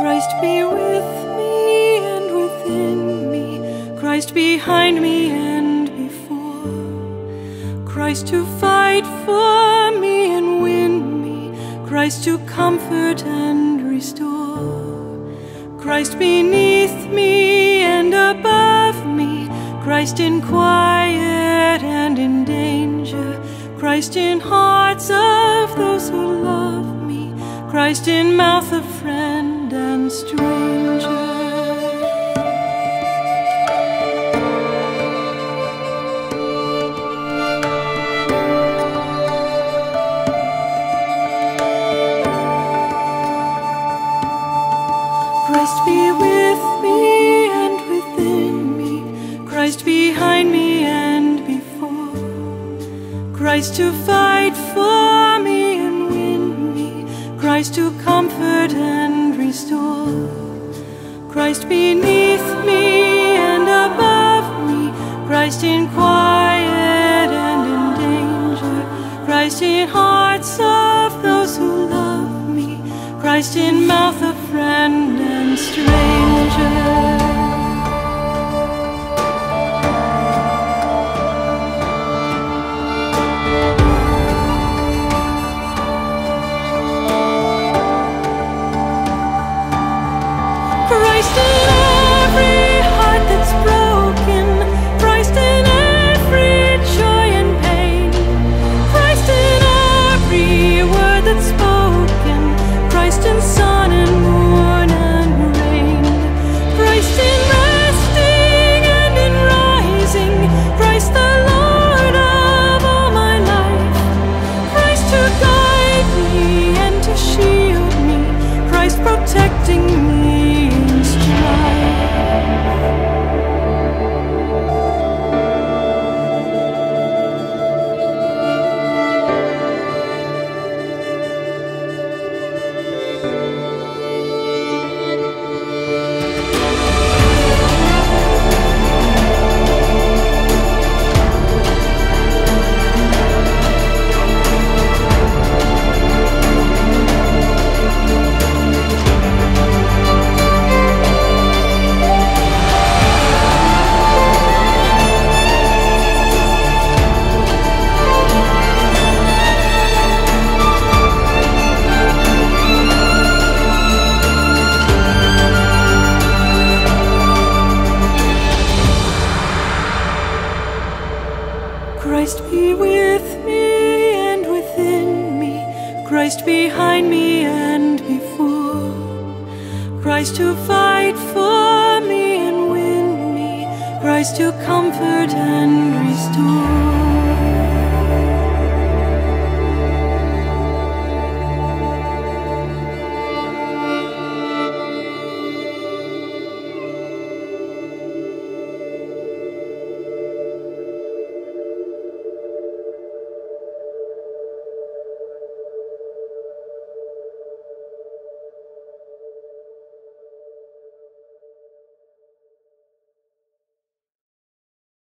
Christ be with me and within me, Christ behind me and before, Christ to fight for me and win me, Christ to comfort and restore, Christ beneath me and above me, Christ in quiet and in danger, Christ in hearts of those who love me, Christ in mouth of friend and stranger. Christ be with me and within me, Christ behind me and before, Christ to fight for me and win me, Christ to comfort and restore, oh. Christ beneath me and above me, Christ in quiet and in danger, Christ in hearts of those who love me, Christ in mouth of friend and stranger. Christ protecting me Christ be with me and within me, Christ behind me and before, Christ to fight for me and win me, Christ to comfort and restore.